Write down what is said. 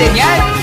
señal.